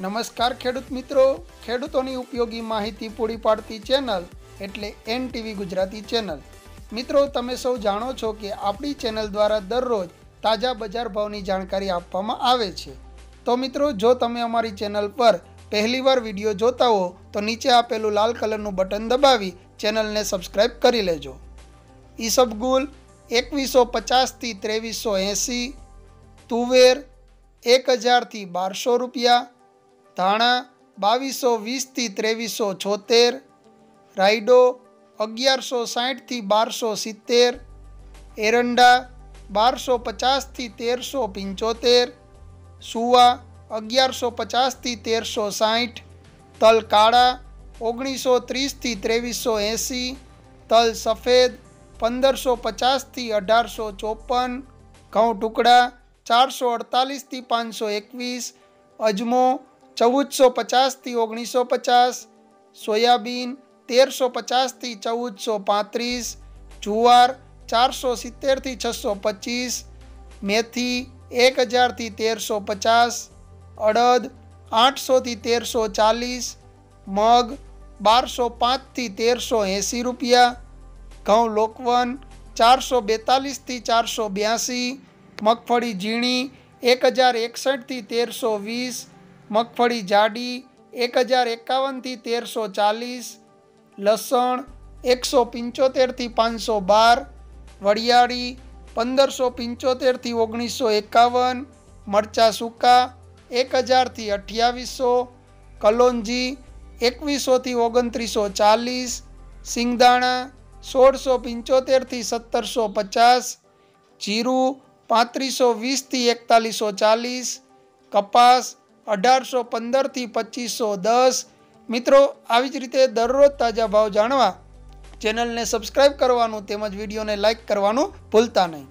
નમસ્કાર ખેડૂત મિત્રો. ખેડૂતોની ઉપયોગી માહિતી પૂરી પાડતી ચેનલ એટલે એન ટીવી ગુજરાતી ચેનલ. મિત્રો, તમે સૌ જાણો છો કે આપણી ચેનલ દ્વારા દરરોજ તાજા બજાર ભાવની જાણકારી આપવામાં આવે છે. તો મિત્રો, જો તમે અમારી ચેનલ પર પહેલીવાર વીડિયો જોતા હો, તો નીચે આપેલું લાલ કલરનું બટન દબાવી ચેનલને સબસ્ક્રાઈબ કરી લેજો. ઈસબગુલ એકવીસો પચાસથી ત્રેવીસો એંસી, તુવેર એક હજારથી બારસો રૂપિયા ધાણા બાવીસો વીસથી ત્રેવીસો છોતેર રાયડો અગિયારસો સાઠથી બારસો સિત્તેર એરંડા બારસો પચાસથી તેરસો પંચોતેર સુવા અગિયારસો પચાસથી તેરસો સાઠ તલ કાળા ઓગણીસો ત્રીસથી ત્રેવીસો એંસી તલ સફેદ પંદરસો પચાસથી અઢારસો ચોપન ઘઉં ટુકડા ચારસો અડતાલીસથી પાંચસો એકવીસ અજમો ચૌદસો પચાસથી ઓગણીસો પચાસ સોયાબીન તેરસો પચાસથી ચૌદસો પાંત્રીસ જુવાર ચારસો સિત્તેરથી છસો પચીસ મેથી એક હજારથી તેરસો પચાસ અડદ આઠસોથી તેરસો ચાલીસ મગ બારસો પાંચથી તેરસો એંસી રૂપિયા ઘઉં લોકવન ચારસો બેતાલીસથી ચારસો બ્યાસી મગફળી ઝીણી એક હજાર એકસઠથી તેરસો વીસ મગફળી જાડી એક હજાર એકાવનથી તેરસો ચાલીસ લસણ એકસો પંચોતેરથી પાંચસો બાર વરિયાળી પંદરસો પંચોતેરથી ઓગણીસો એકાવન મરચાં સૂકા એક હજારથી અઠ્યાવીસો કલોંજી એકવીસોથી ઓગણત્રીસો ચાલીસ સિંગદાણા સોળસો પંચોતેરથી સત્તરસો પચાસ જીરું પાંત્રીસો વીસથી એકતાલીસો ચાલીસ કપાસ અઢારસો પંદરથી પચીસો દસ મિત્રો આવી જ રીતે દરરોજ તાજા ભાવ જાણવા ચેનલને સબસ્ક્રાઈબ કરવાનું તેમજ વિડીયોને લાઇક કરવાનું ભૂલતા નહીં